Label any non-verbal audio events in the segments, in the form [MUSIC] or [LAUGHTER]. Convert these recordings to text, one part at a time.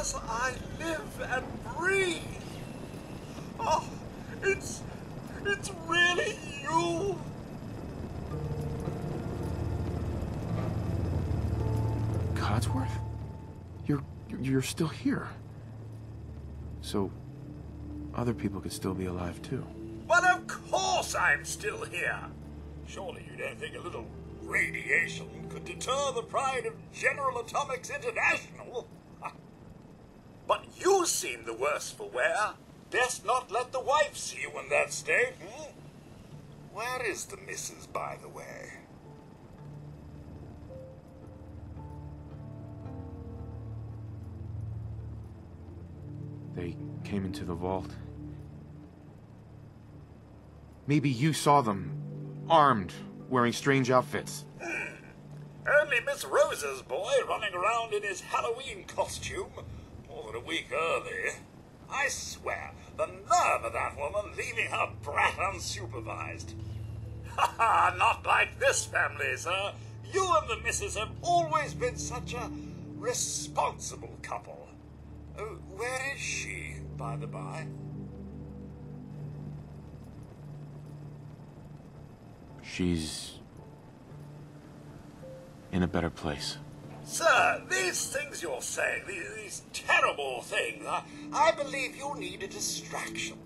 as I live and breathe. Oh, it's, it's really you. Codsworth? You're you're still here. So other people could still be alive too. But of course I'm still here. Surely you don't think a little radiation could deter the pride of General Atomics International? But you seem the worse for wear. Best not let the wife see you in that state. Hmm? Where is the missus, by the way? They came into the vault. Maybe you saw them, armed, wearing strange outfits. Only Miss Rosa's boy running around in his Halloween costume than a week early. I swear, the nerve of that woman leaving her brat unsupervised. Ha ha, not like this family, sir. You and the missus have always been such a responsible couple. Uh, where is she, by the by? She's in a better place. Sir, these things you're saying, these, these terrible thing. I, I believe you need a distraction.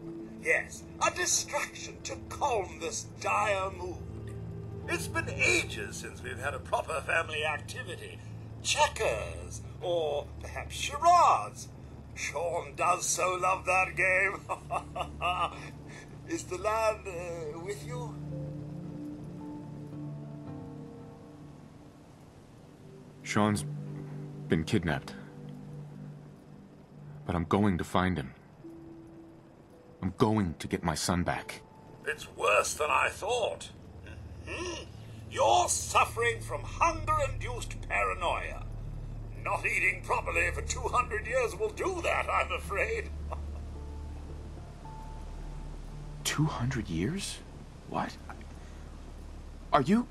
Yes, a distraction to calm this dire mood. It's been ages since we've had a proper family activity. Checkers, or perhaps charades. Shaun does so love that game. [LAUGHS] Is the lad uh, with you? Shaun's been kidnapped. But I'm going to find him. I'm going to get my son back. It's worse than I thought. Mhm. You're suffering from hunger-induced paranoia. Not eating properly for 200 years will do that, I'm afraid. 200 years? What? Are you...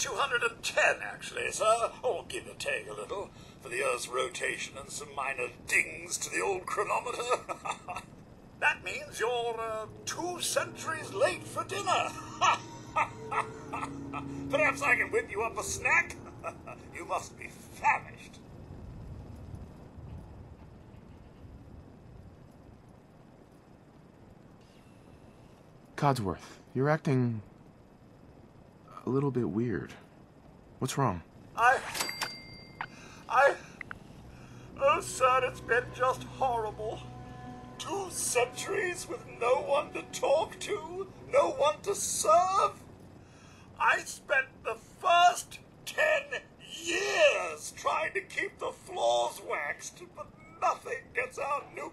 A bit over 210, actually, sir. Or give or take a little, for the Earth's rotation and some minor dings to the old chronometer. [LAUGHS] that means you're uh, two centuries late for dinner. [LAUGHS] Perhaps I can whip you up a snack? [LAUGHS] you must be famished. Codsworth, you're acting... a little bit weird. What's wrong? I. I. Oh, son, it's been just horrible. Two centuries with no one to talk to, no one to serve. I spent the first ten years trying to keep the floors waxed, but nothing gets out nuclear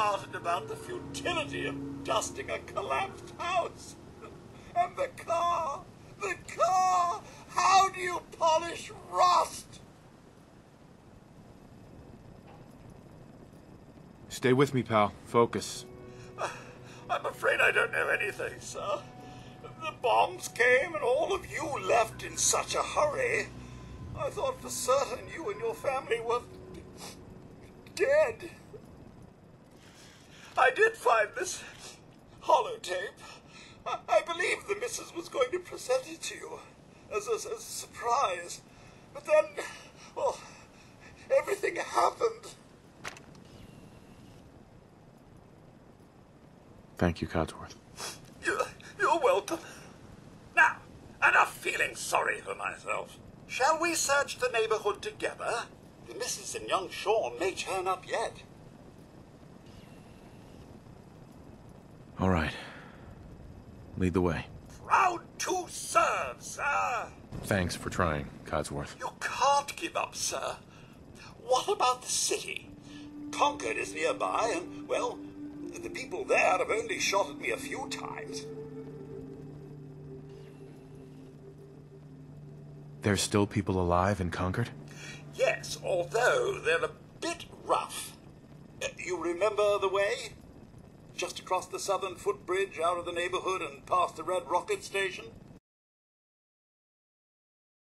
started about the futility of dusting a collapsed house. [LAUGHS] And the car, the car, how do you polish rust? Stay with me, pal. Focus. [SIGHS] I'm afraid I don't know anything, sir. The bombs came and all of you left in such a hurry. I thought for certain you and your family were dead. I did find this holotape. I, I believe the missus was going to present it to you as a, as a surprise. But then, well, everything happened. Thank you, Codsworth. You're, you're welcome. Now, enough feeling sorry for myself. Shall we search the neighborhood together? The missus and young Shaun may turn up yet. All right. Lead the way. Proud to serve, sir. Thanks for trying, Codsworth. You can't give up, sir. What about the city? Concord is nearby, and, well, the people there have only shot at me a few times. There's still people alive in Concord? Yes, although they're a bit rough. Uh, You remember the way? Just across the southern footbridge out of the neighborhood and past the Red Rocket Station?